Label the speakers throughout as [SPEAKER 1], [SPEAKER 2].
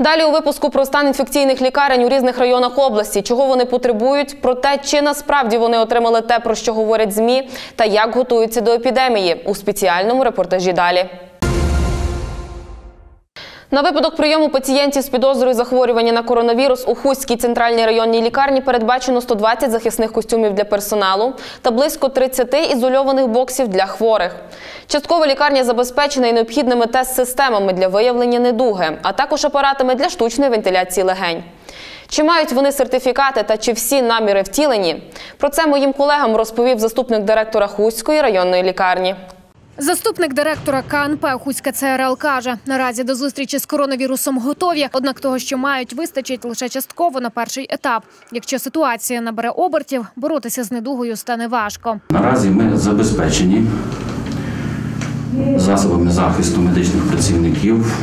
[SPEAKER 1] Далі у випуску про стан інфекційних лікарень у різних районах області, чого вони потребують, про те, чи насправді вони отримали те, про що говорять змі, та як готуються до епідемії у спеціальному репортажі. Далі. На випадок прийому пацієнтів з підозрою захворювання на коронавірус у Хуській центральній районній лікарні передбачено 120 захисних костюмів для персоналу та близько 30 ізольованих боксів для хворих. Частково лікарня забезпечена і необхідними тест-системами для виявлення недуги, а також апаратами для штучної вентиляції легень. Чи мають вони сертифікати та чи всі наміри втілені? Про це моїм колегам розповів заступник директора Хуської районної лікарні.
[SPEAKER 2] Заступник директора КНП Хуська ЦРЛ каже, наразі до зустрічі з коронавірусом готові, однак того, що мають, вистачить лише частково на перший етап. Якщо ситуація набере обертів, боротися з недугою стане важко.
[SPEAKER 3] Наразі ми забезпечені засобами захисту медичних працівників.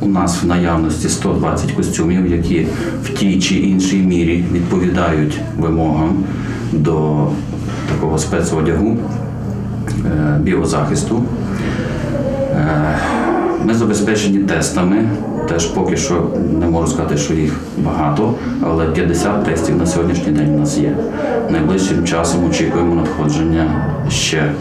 [SPEAKER 3] У нас в наявності 120 костюмів, які в тій чи іншій мірі відповідають вимогам до такого спецодягу біозахисту. Е, Ми забезпечені тестами. Теж поки що не можу сказати, що їх багато, але 50 тестів на сьогоднішній день у нас є. Найближчим часом очікуємо надходження ще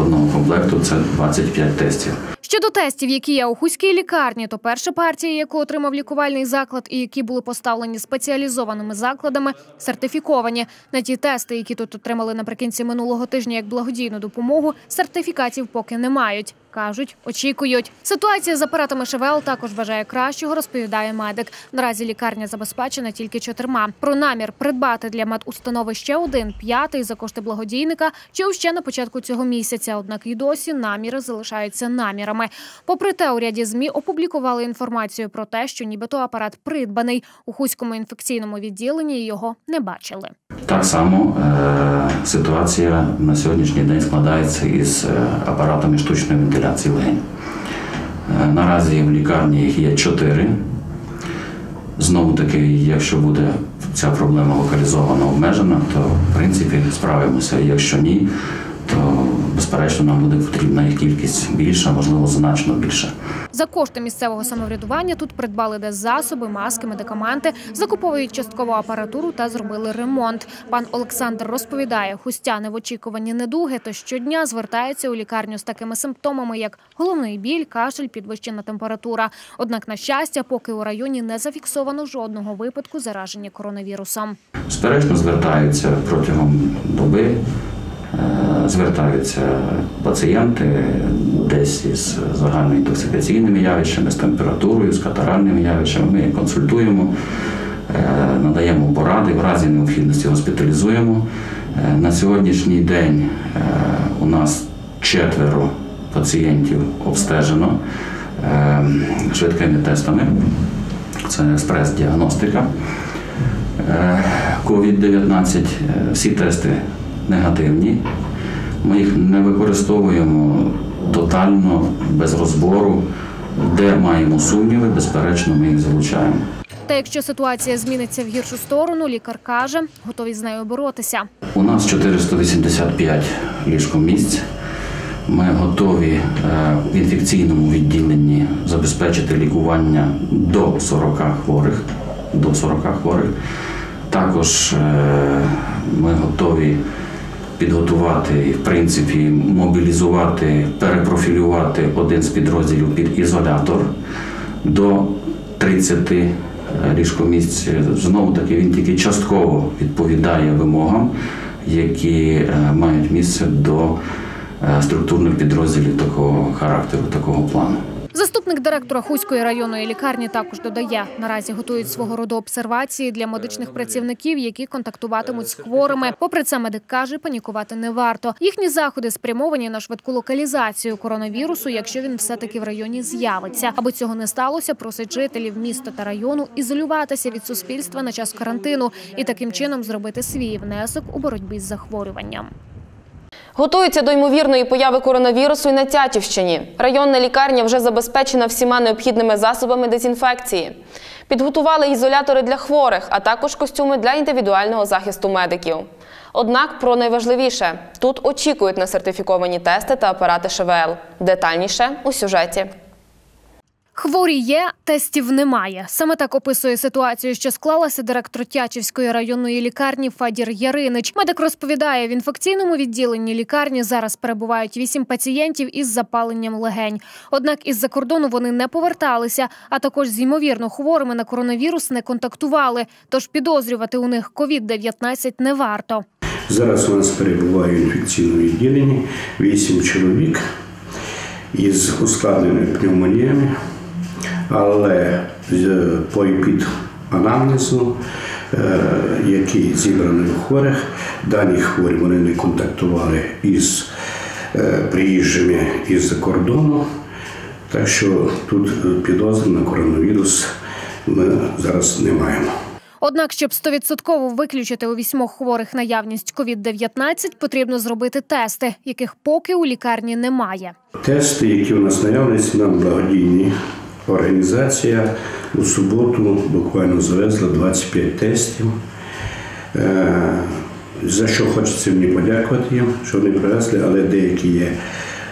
[SPEAKER 3] одного комплекту це 25 тестів.
[SPEAKER 2] Щодо тестів, які є у хуській лікарні, то перша партія, яку отримав лікувальний заклад, і які були поставлені спеціалізованими закладами, сертифіковані. На ті тести, які тут отримали наприкінці минулого тижня як благодійну допомогу, сертифікатів поки не мають. Кажуть, очікують. Ситуація з апаратами ШВЛ також вважає кращого, розповідає медик. Наразі лікарня забезпечена тільки чотирма. Про намір придбати для медустанови ще один п'ятий за кошти благодійника чи ще на початку цього місяця. Однак і досі наміри залишаються намірами. Попри те, у ряді змі опублікували інформацію про те, що нібито апарат придбаний у хуському інфекційному відділенні його не бачили.
[SPEAKER 3] Так само е, ситуація на сьогоднішній день складається із е, апаратами штучної вентиляції легень. Е, наразі в лікарні їх є чотири. Знову таки, якщо буде ця проблема локалізована, обмежена, то в принципі справимося. Якщо ні, безперечно нам буде потрібна їх кількість більша, можливо, значно більша.
[SPEAKER 2] За кошти місцевого самоврядування тут придбали деззасоби, маски, медикаменти, закуповують часткову апаратуру та зробили ремонт. Пан Олександр розповідає, хустяни в очікуванні недуги, то щодня звертаються у лікарню з такими симптомами, як головний біль, кашель, підвищена температура. Однак, на щастя, поки у районі не зафіксовано жодного випадку зараження коронавірусом.
[SPEAKER 3] Безперечно, звертаються протягом доби, звертаються пацієнти десь із загальноінтоксикаційними явищами, з температурою, з катаральними явищами. Ми консультуємо, е, надаємо поради, в разі необхідності госпіталізуємо. Е, На сьогоднішній день е, у нас четверо пацієнтів обстежено е, швидкими тестами. Це експрес-діагностика. COVID-19, е, всі тести негативні. Ми їх не використовуємо тотально, без розбору. Де маємо сумніви, безперечно, ми їх залучаємо.
[SPEAKER 2] Та якщо ситуація зміниться в гіршу сторону, лікар каже, готові з нею боротися.
[SPEAKER 3] У нас 485 ліжкомісць. Ми готові е, в інфекційному відділенні забезпечити лікування до 40 хворих. До 40 хворих. Також е, ми готові підготувати і, в принципі, мобілізувати, перепрофілювати один з підрозділів під ізолятор до 30 ліжкомісць. Знову таки він тільки частково відповідає вимогам, які е, мають місце до е, структурних підрозділів такого характеру, такого плану.
[SPEAKER 2] Заступник директора Хуської районної лікарні також додає, наразі готують свого роду обсервації для медичних працівників, які контактуватимуть з хворими. Попри це, медик каже, панікувати не варто. Їхні заходи спрямовані на швидку локалізацію коронавірусу, якщо він все-таки в районі з'явиться. Аби цього не сталося, просить жителів міста та району ізолюватися від суспільства на час карантину і таким чином зробити свій внесок у боротьбі з захворюванням.
[SPEAKER 1] Готуються до ймовірної появи коронавірусу і на Тячівщині. Районна лікарня вже забезпечена всіма необхідними засобами дезінфекції. Підготували ізолятори для хворих, а також костюми для індивідуального захисту медиків. Однак про найважливіше тут очікують на сертифіковані тести та апарати ШВЛ. Детальніше у сюжеті.
[SPEAKER 2] Хворі є, тестів немає. Саме так описує ситуацію, що склалася директор Тячівської районної лікарні Фадір Яринич. Медик розповідає, в інфекційному відділенні лікарні зараз перебувають вісім пацієнтів із запаленням легень. Однак із-за кордону вони не поверталися, а також з ймовірно хворими на коронавірус не контактували. Тож підозрювати у них COVID-19 не варто.
[SPEAKER 4] Зараз у нас перебуває в інфекційному відділенні 8 чоловік із ускладненими пневмоніями, але епід анамнезу, е, який зібраний у хворих, дані хворі вони не контактували із е, приїжджими із-за кордону. Так що тут е, підозри на коронавірус ми зараз не маємо.
[SPEAKER 2] Однак, щоб стовідсотково виключити у вісьмох хворих наявність COVID-19, потрібно зробити тести, яких поки у лікарні немає.
[SPEAKER 4] Тести, які у нас наявність, нам благодійні організація у суботу буквально завезла 25 тестів. Е, За що хочеться мені подякувати їм, що вони привезли, але деякі є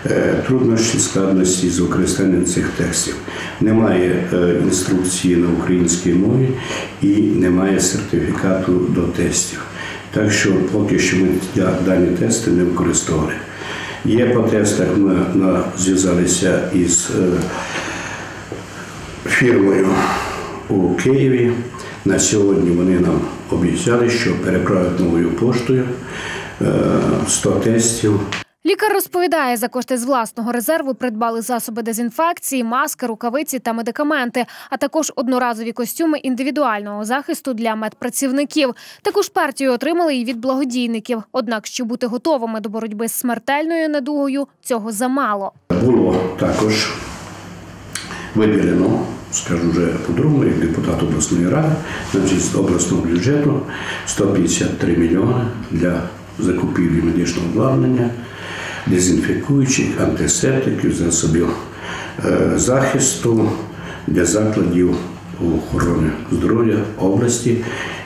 [SPEAKER 4] е, труднощі, складності з використанням цих тестів. Немає е, інструкції на українській мові і немає сертифікату до тестів. Так що поки що ми дані тести не використовували. Є по тестах, ми зв'язалися із фірмою у Києві. На сьогодні вони нам обіцяли, що переправлять новою поштою е, 100 тестів.
[SPEAKER 2] Лікар розповідає, за кошти з власного резерву придбали засоби дезінфекції, маски, рукавиці та медикаменти, а також одноразові костюми індивідуального захисту для медпрацівників. Також партію отримали і від благодійників. Однак, щоб бути готовими до боротьби з смертельною недугою, цього замало.
[SPEAKER 4] Було також виділено, скажу вже по-другому, як депутат обласної ради, значить з обласного бюджету 153 мільйони для закупівлі медичного обладнання, дезінфікуючих, антисептиків, засобів е, захисту для закладів охорони здоров'я області.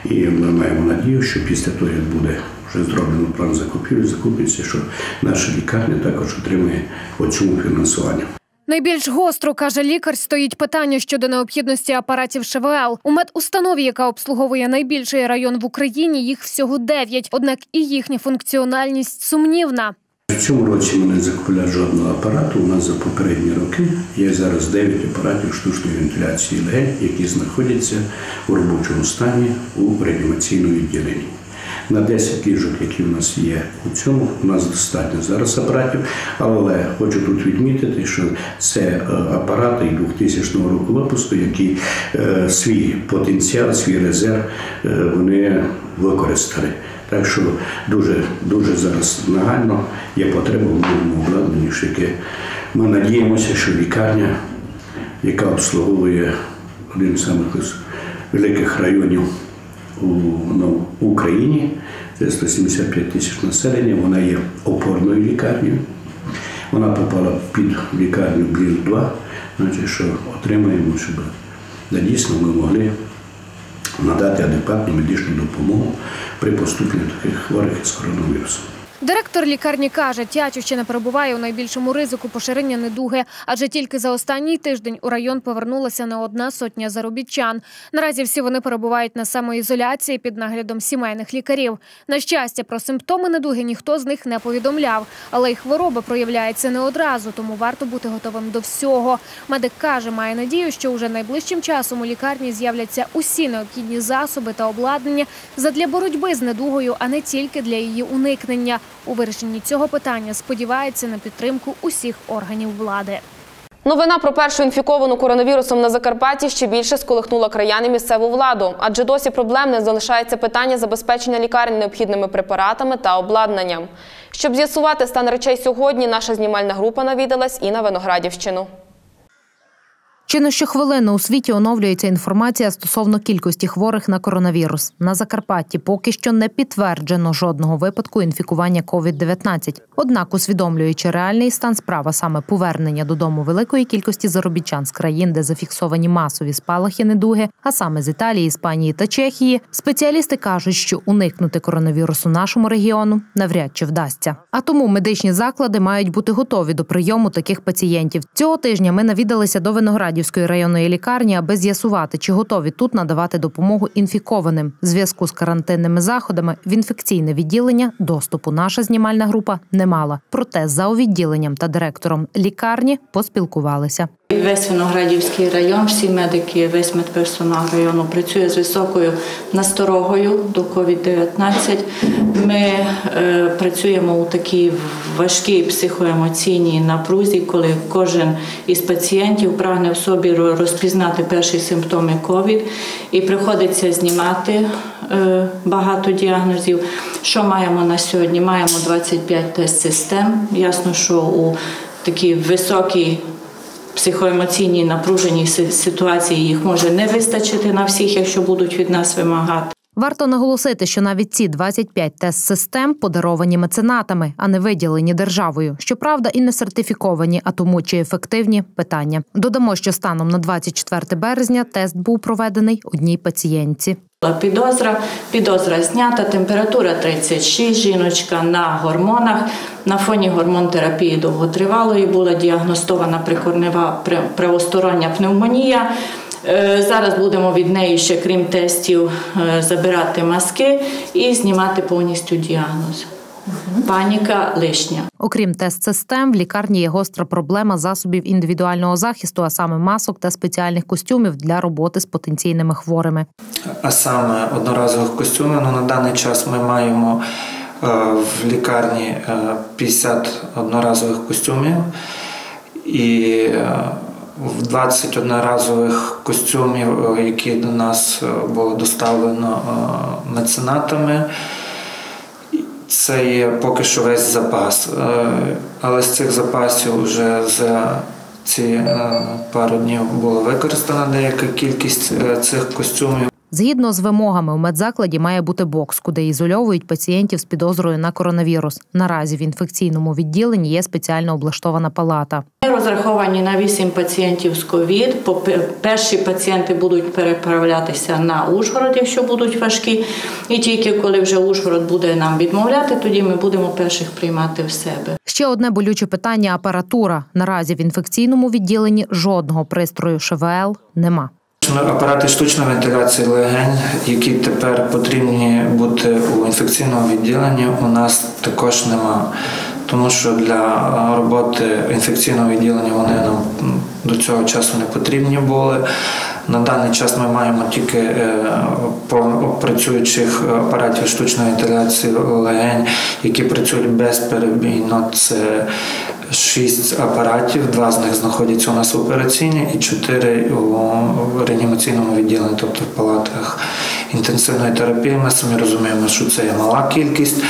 [SPEAKER 4] І ми маємо надію, що після того, як буде вже зроблено план закупівлі, закупиться, що наша лікарня також отримає по цьому фінансування.
[SPEAKER 2] Найбільш гостро каже лікар, стоїть питання щодо необхідності апаратів ШВЛ. У медустанові, яка обслуговує найбільший район в Україні, їх всього дев'ять. Однак і їхня функціональність сумнівна.
[SPEAKER 4] В цьому році ми не закупили жодного апарату. У нас за попередні роки є зараз 9 апаратів штучної вентиляції легень, які знаходяться у робочому стані у реанімаційному відділенні. На 10 ліжок, які у нас є у цьому, у нас достатньо зараз апаратів, але хочу тут відмітити, що це е, апарати 2000 року випуску, які е, свій потенціал, свій резерв е, вони використали. Так що дуже, дуже зараз нагально є потреба в новому обладнанні, що яке ми надіємося, що лікарня, яка обслуговує один з самих великих районів у ну, Україні, це 175 тисяч населення, вона є опорною лікарнею. Вона попала під лікарню Блін 2, значить, що отримаємо, щоб да, дійсно ми могли надати адекватну медичну допомогу при поступленні таких хворих із коронавірусом.
[SPEAKER 2] Директор лікарні каже, Тячівщина перебуває у найбільшому ризику поширення недуги, адже тільки за останній тиждень у район повернулася не одна сотня заробітчан. Наразі всі вони перебувають на самоізоляції під наглядом сімейних лікарів. На щастя, про симптоми недуги ніхто з них не повідомляв, але й хвороба проявляється не одразу, тому варто бути готовим до всього. Медик каже, має надію, що уже найближчим часом у лікарні з'являться усі необхідні засоби та обладнання задля боротьби з недугою, а не тільки для її уникнення. У вирішенні цього питання сподівається на підтримку усіх органів влади.
[SPEAKER 1] Новина про першу інфіковану коронавірусом на Закарпатті ще більше сколихнула краян і місцеву владу, адже досі проблемне залишається питання забезпечення лікарень необхідними препаратами та обладнанням. Щоб з'ясувати стан речей сьогодні, наша знімальна група навідалась і на Виноградівщину.
[SPEAKER 5] Чи не щохвилину у світі оновлюється інформація стосовно кількості хворих на коронавірус. На Закарпатті поки що не підтверджено жодного випадку інфікування COVID-19. Однак, усвідомлюючи реальний стан справа, саме повернення додому великої кількості заробітчан з країн, де зафіксовані масові спалахи недуги, а саме з Італії, Іспанії та Чехії, спеціалісти кажуть, що уникнути коронавірусу нашому регіону навряд чи вдасться. А тому медичні заклади мають бути готові до прийому таких пацієнтів. Цього тижня ми навідалися до Виноградів Виноградівської районної лікарні, аби з'ясувати, чи готові тут надавати допомогу інфікованим. В зв'язку з карантинними заходами в інфекційне відділення доступу наша знімальна група не мала. Проте за відділенням та директором лікарні поспілкувалися.
[SPEAKER 6] Весь Виноградівський район, всі медики, весь медперсонал району працює з високою насторогою до COVID-19. Ми е, працюємо у такій важкій психоемоційній напрузі, коли кожен із пацієнтів прагне в собі розпізнати перші симптоми COVID і приходиться знімати е, багато діагнозів. Що маємо на сьогодні? Маємо 25 тест-систем. Ясно, що у такій високій психоемоційній напруженій ситуації їх може не вистачити на всіх, якщо будуть від нас вимагати.
[SPEAKER 5] Варто наголосити, що навіть ці 25 тест-систем подаровані меценатами, а не виділені державою. Щоправда, і не сертифіковані, а тому чи ефективні питання. Додамо, що станом на 24 березня тест був проведений одній пацієнтці.
[SPEAKER 6] Підозра, підозра знята, температура 36, жіночка на гормонах. На фоні гормонтерапії довготривалої була діагностована прикорнева правостороння пневмонія. Е, Зараз будемо від неї ще, крім тестів, е, забирати маски і знімати повністю діагноз. Паніка лишня.
[SPEAKER 5] Окрім тест-систем, в лікарні є гостра проблема засобів індивідуального захисту, а саме масок та спеціальних костюмів для роботи з потенційними хворими.
[SPEAKER 7] а саме одноразових костюмів. Ну, на даний час ми маємо е, в лікарні е, 50 одноразових костюмів і е, в 20 одноразових костюмів, е, які до нас е, було доставлено е, меценатами. Це є поки що весь запас. Але з цих запасів вже за ці пару днів була використана деяка кількість цих костюмів.
[SPEAKER 5] Згідно з вимогами, у медзакладі має бути бокс, куди ізольовують пацієнтів з підозрою на коронавірус. Наразі в інфекційному відділенні є спеціально облаштована палата.
[SPEAKER 6] Ми розраховані на 8 пацієнтів з ковід. Перші пацієнти будуть переправлятися на Ужгород, якщо будуть важкі. І тільки коли вже Ужгород буде нам відмовляти, тоді ми будемо перших приймати в себе.
[SPEAKER 5] Ще одне болюче питання апаратура. Наразі в інфекційному відділенні жодного пристрою ШВЛ нема.
[SPEAKER 7] Апарати штучної вентиляції легень, які тепер потрібні бути у інфекційному відділенні, у нас також нема. Тому що для роботи інфекційного відділення вони нам до цього часу не потрібні були. На даний час ми маємо тільки е, працюючих апаратів штучної вентиляції легень, які працюють безперебійно. Це шість апаратів, два з них знаходяться у нас в операційній і чотири у реанімаційному відділенні, тобто в палатах інтенсивної терапії. Ми самі розуміємо, що це є мала кількість.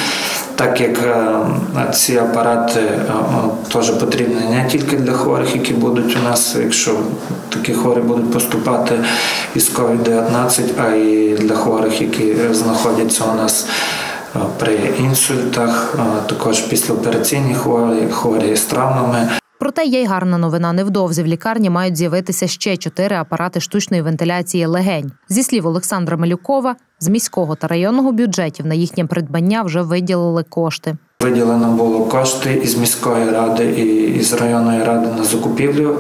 [SPEAKER 7] Так як е, ці апарати е, теж потрібні не тільки для хворих, які будуть у нас, якщо такі хворі будуть поступати із COVID-19, а й для хворих, які знаходяться у нас е, при інсультах, також післяопераційні хворі, хворі з травмами.
[SPEAKER 5] Проте є й гарна новина. Невдовзі в лікарні мають з'явитися ще чотири апарати штучної вентиляції легень. Зі слів Олександра Малюкова, з міського та районного бюджетів на їхнє придбання вже виділили кошти.
[SPEAKER 7] Виділено було кошти із міської ради і із районної ради на закупівлю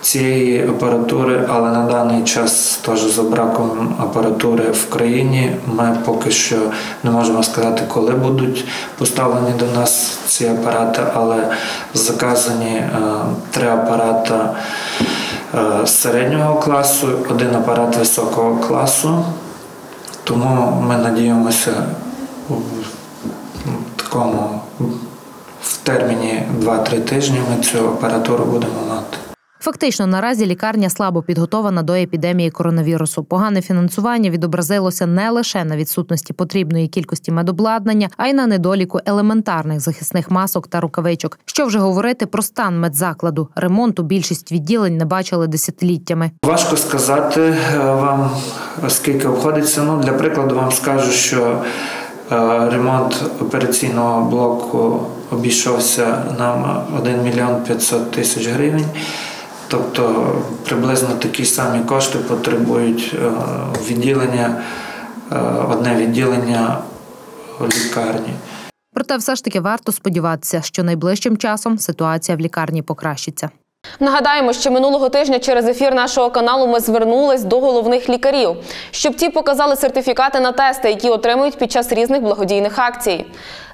[SPEAKER 7] цієї апаратури, але на даний час теж за браком апаратури в країні ми поки що не можемо сказати, коли будуть поставлені до нас ці апарати, але заказані е, три апарати е, середнього класу, один апарат високого класу. Тому ми надіємося такому в терміні 2-3 тижні ми цю апаратуру будемо мати.
[SPEAKER 5] Фактично, наразі лікарня слабо підготована до епідемії коронавірусу. Погане фінансування відобразилося не лише на відсутності потрібної кількості медобладнання, а й на недоліку елементарних захисних масок та рукавичок. Що вже говорити про стан медзакладу? Ремонту більшість відділень не бачили десятиліттями.
[SPEAKER 7] Важко сказати е, вам, скільки обходиться. Ну, для прикладу вам скажу, що е, ремонт операційного блоку обійшовся нам 1 мільйон 500 тисяч гривень. Тобто приблизно такі самі кошти потребують е, відділення, е, одне відділення лікарні.
[SPEAKER 5] Проте, все ж таки варто сподіватися, що найближчим часом ситуація в лікарні покращиться.
[SPEAKER 1] Нагадаємо, що минулого тижня через ефір нашого каналу ми звернулись до головних лікарів, щоб ті показали сертифікати на тести, які отримують під час різних благодійних акцій.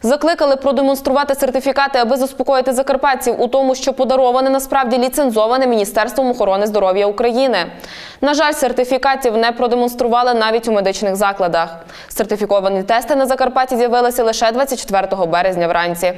[SPEAKER 1] Закликали продемонструвати сертифікати, аби заспокоїти закарпатців у тому, що подароване насправді ліцензоване Міністерством охорони здоров'я України. На жаль, сертифікатів не продемонстрували навіть у медичних закладах. Сертифіковані тести на Закарпатті з'явилися лише 24 березня вранці.